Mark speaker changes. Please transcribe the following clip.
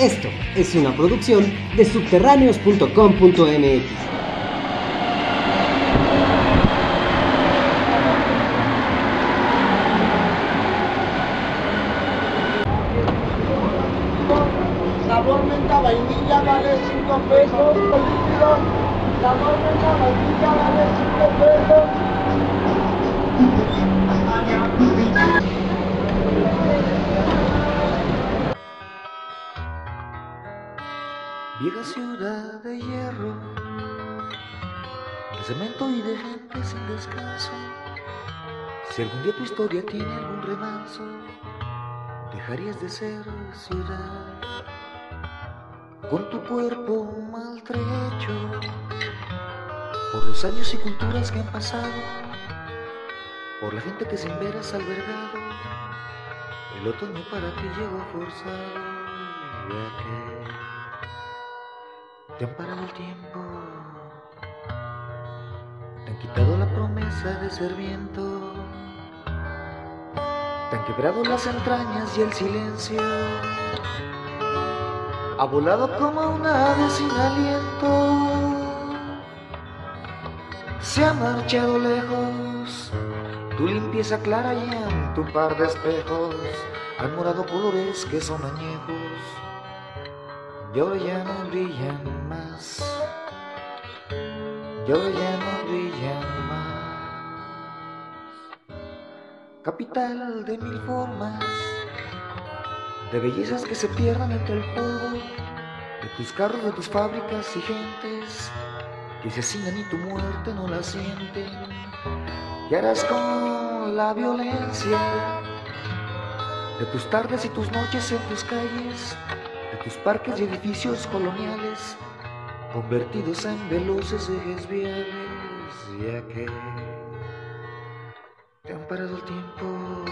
Speaker 1: Esto es una producción de subterráneos.com.mx.
Speaker 2: Sabor menta vainilla vale 5 pesos. Sabor menta vainilla
Speaker 3: Vieja ciudad de hierro, de cemento y de gente sin descanso. Si algún día tu historia tiene algún remanso, dejarías de ser ciudad. Con tu cuerpo maltrecho, por los años y culturas que han pasado, por la gente que sin veras albergado, el otoño para ti llegó forzado, ya que te han parado el tiempo, te han quitado la promesa de ser viento, te han quebrado las entrañas y el silencio, ha volado como una ave sin aliento, se ha marchado lejos, tu limpieza clara y en tu par de espejos. Han morado colores que son añejos y ahora ya no brillan más. Y ahora ya no brillan más. Capital de mil formas, de bellezas que se pierdan entre el polvo, de tus carros, de tus fábricas y gentes que se asignan y tu muerte no la sienten. ¿Qué harás con la violencia? De tus tardes y tus noches en tus calles, tus parques y edificios coloniales, convertidos en veloces ejes viales, ya que te han parado el tiempo